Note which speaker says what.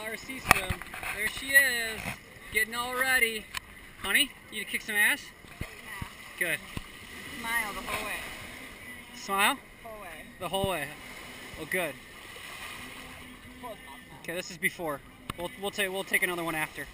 Speaker 1: Flowers Sea Swim. There she is, getting all ready. Honey, you to kick some ass? Yeah. Good.
Speaker 2: Smile the whole way.
Speaker 1: Smile
Speaker 2: Whole way.
Speaker 1: the whole way. Well, good. Okay, this is before. We'll we'll take we'll take another one after.